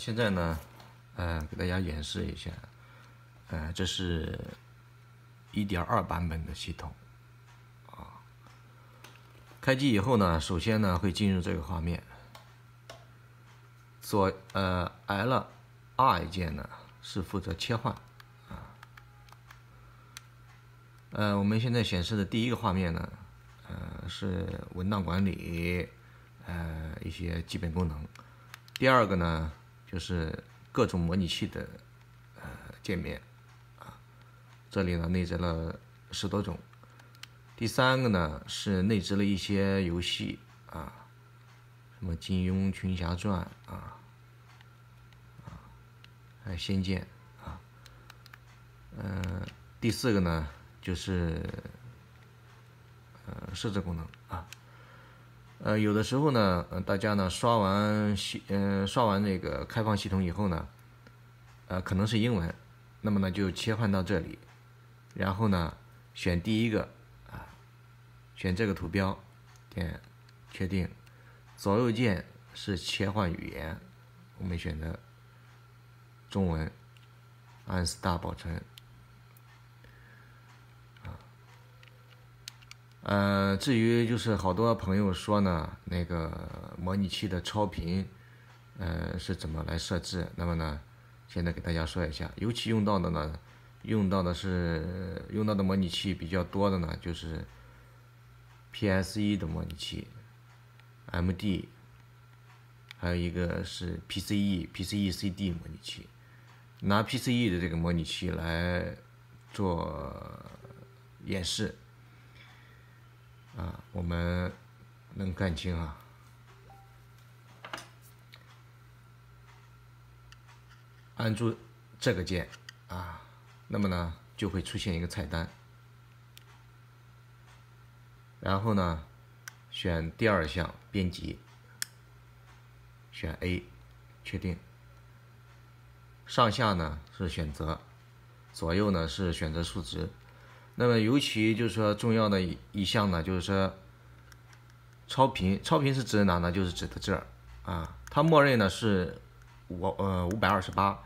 现在呢，呃，给大家演示一下，呃，这是1.2版本的系统，啊，开机以后呢，首先呢会进入这个画面，左呃 L R 键呢是负责切换，啊，呃，我们现在显示的第一个画面呢，呃，是文档管理，呃，一些基本功能。第二个呢，就是各种模拟器的呃界面啊，这里呢内置了十多种。第三个呢是内置了一些游戏啊，什么金庸群侠传啊，啊，还仙剑啊，嗯，第四个呢就是呃设置功能啊。呃，有的时候呢，呃，大家呢刷完系，嗯，刷完那个开放系统以后呢，呃，可能是英文，那么呢就切换到这里，然后呢选第一个啊，选这个图标，点确定，左右键是切换语言，我们选择中文，按 star 保存。呃，至于就是好多朋友说呢，那个模拟器的超频，呃，是怎么来设置？那么呢，现在给大家说一下，尤其用到的呢，用到的是用到的模拟器比较多的呢，就是 PSE 的模拟器，MD，还有一个是 PCE，PCE CD 模拟器，拿 PCE 的这个模拟器来做演示。啊，我们能看清啊。按住这个键啊，那么呢就会出现一个菜单，然后呢选第二项编辑，选 A，确定。上下呢是选择，左右呢是选择数值。那么尤其就是说重要的一项呢，就是说超频，超频是指哪呢？就是指的这儿啊，它默认呢是五呃五百二十八，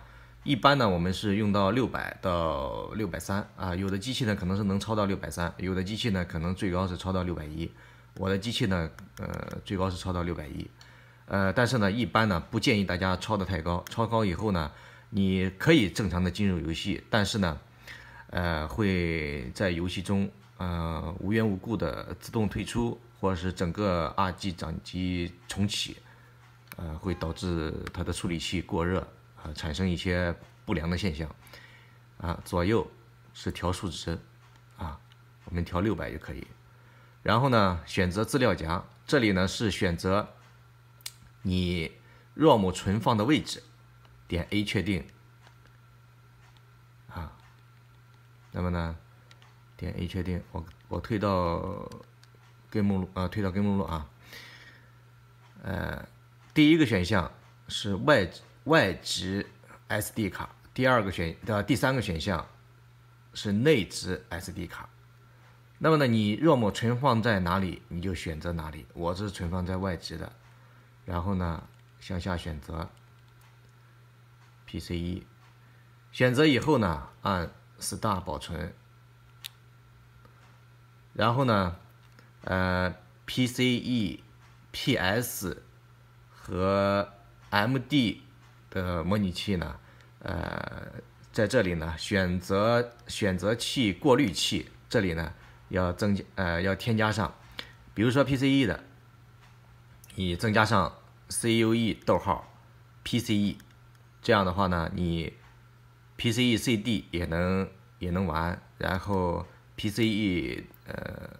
一般呢我们是用到六百到六百三啊，有的机器呢可能是能超到六百三，有的机器呢可能最高是超到六百一，我的机器呢呃最高是超到六百一，呃但是呢一般呢不建议大家超的太高，超高以后呢你可以正常的进入游戏，但是呢。呃，会在游戏中呃无缘无故的自动退出，或者是整个二 G 掌机重启，呃，会导致它的处理器过热，啊，产生一些不良的现象。啊，左右是调数值，啊，我们调六百就可以。然后呢，选择资料夹，这里呢是选择你 ROM 存放的位置，点 A 确定。那么呢，点 A 确定，我我推到根目录啊，推到根目录啊。呃，第一个选项是外外置 SD 卡，第二个选的第三个选项是内置 SD 卡。那么呢，你 ROM 存放在哪里，你就选择哪里。我是存放在外置的，然后呢，向下选择 PCE，选择以后呢，按。Star 保存，然后呢，呃，PCE、PS 和 MD 的模拟器呢，呃，在这里呢，选择选择器过滤器，这里呢要增加呃要添加上，比如说 PCE 的，你增加上 CUE 逗号 PCE，这样的话呢，你。PCE CD 也能也能玩，然后 PCE 呃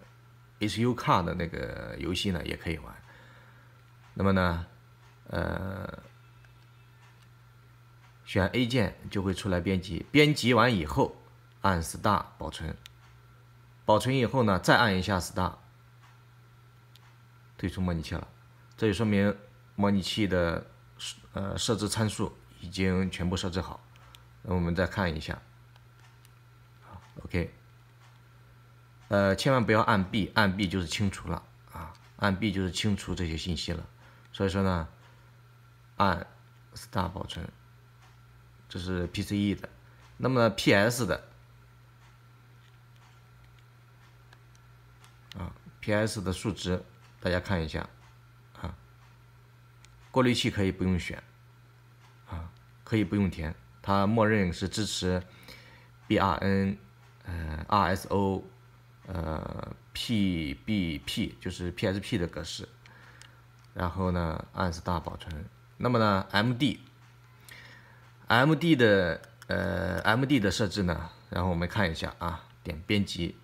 HU Car 的那个游戏呢也可以玩。那么呢，呃，选 A 键就会出来编辑，编辑完以后按 Star 保存，保存以后呢再按一下 Star 退出模拟器了。这就说明模拟器的呃设置参数已经全部设置好。那我们再看一下，OK，呃，千万不要按 B，按 B 就是清除了啊，按 B 就是清除这些信息了。所以说呢，按 Star 保存，这是 PCE 的。那么 PS 的啊，PS 的数值大家看一下啊，过滤器可以不用选啊，可以不用填，它默认是支持 BRN 呃 RSO 呃 PBP 就是 PSP 的格式，然后呢按 Star 保存。那么呢 MD，MD 的。呃，M D 的设置呢？然后我们看一下啊，点编辑，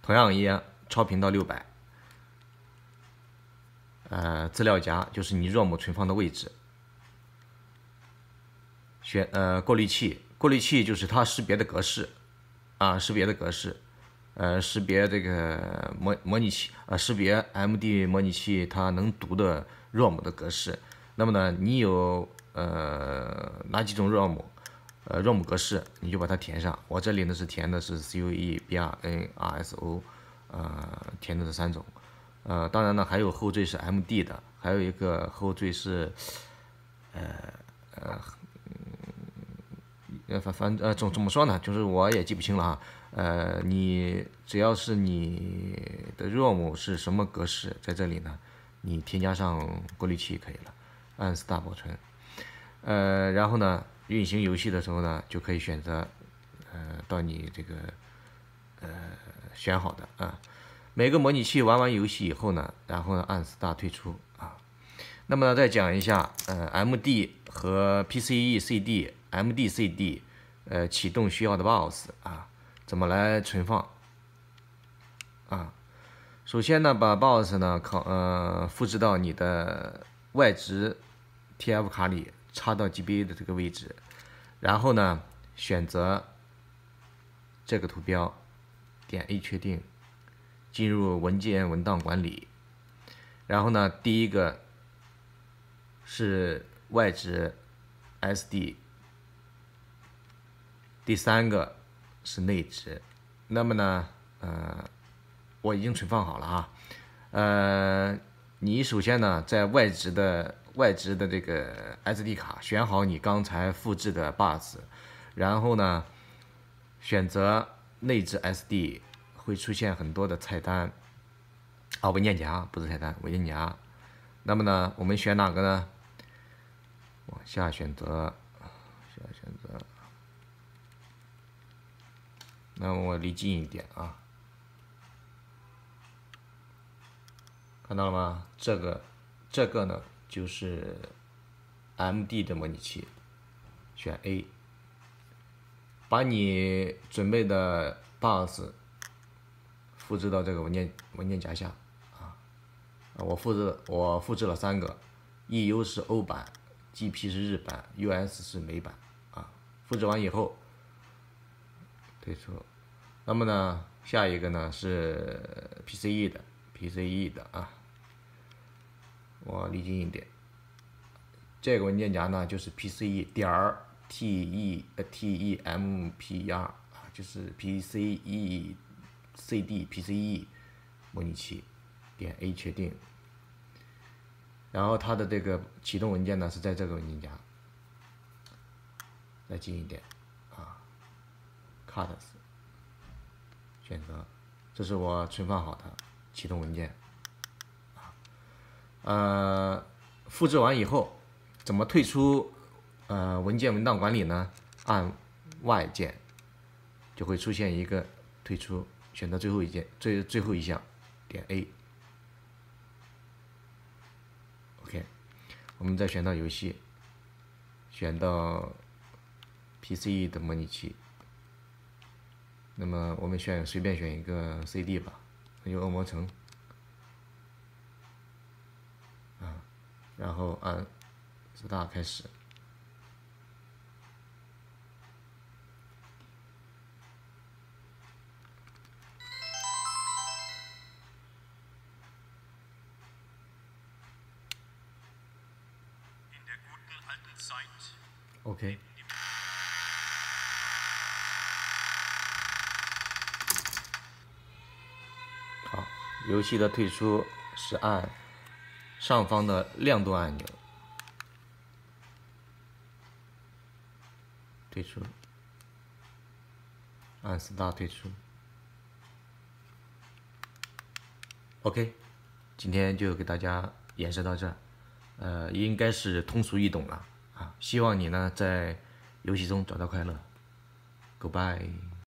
同样一样，超频到六百。呃，资料夹就是你 ROM 存放的位置。选呃过滤器，过滤器就是它识别的格式啊，识别的格式，呃，识别这个模模拟器啊，识别 M D 模拟器它能读的 ROM 的格式。那么呢，你有。呃，哪几种 ROM，呃，ROM 格式你就把它填上。我这里呢是填的是 CUE、BRN、RSO，呃，填的这三种。呃，当然呢还有后缀是 MD 的，还有一个后缀是，呃呃，呃反反呃怎怎么说呢？就是我也记不清了哈。呃，你只要是你的 ROM 是什么格式，在这里呢，你添加上过滤器就可以了，按 star 保存。呃，然后呢，运行游戏的时候呢，就可以选择，呃，到你这个，呃，选好的啊。每个模拟器玩完游戏以后呢，然后呢按 star 退出啊。那么呢再讲一下，呃，MD 和 PCECD MDCD，呃，启动需要的 BOSS 啊，怎么来存放啊？首先呢，把 BIOS 呢拷呃复制到你的外置 TF 卡里。插到 GBA 的这个位置，然后呢，选择这个图标，点 A 确定，进入文件文档管理，然后呢，第一个是外置 SD，第三个是内置，那么呢，呃，我已经存放好了啊，呃，你首先呢，在外置的。外置的这个 SD 卡，选好你刚才复制的 bus，然后呢，选择内置 SD，会出现很多的菜单，啊，文件夹不是菜单，文件夹。那么呢，我们选哪个呢？往下选择，下选择。那我离近一点啊，看到了吗？这个，这个呢？就是 M D 的模拟器，选 A，把你准备的 BIOS 复制到这个文件文件夹下啊，我复制我复制了三个，E U 是欧版，G P 是日版，U S 是美版啊，复制完以后退出，那么呢下一个呢是 P C E 的 P C E 的啊。我离近一点，这个文件夹呢就是 PCE 点儿 TE 呃 TEMPR 啊，就是 PCE CD PCE 模拟器，点 A 确定，然后它的这个启动文件呢是在这个文件夹，再近一点。，Cut 选择，这是我存放好的启动文件。呃，复制完以后，怎么退出呃文件文档管理呢？按 Y 键，就会出现一个退出，选择最后一件，最最后一项，点 A。OK，我们再选到游戏，选到 PC 的模拟器，那么我们选随便选一个 CD 吧，有恶魔城。然后按 Start 开始。OK。游戏的退出是按上方的亮度按钮退出，按 Start 退出。OK，今天就给大家演示到这儿，呃，应该是通俗易懂了啊。希望你呢在游戏中找到快乐。Goodbye。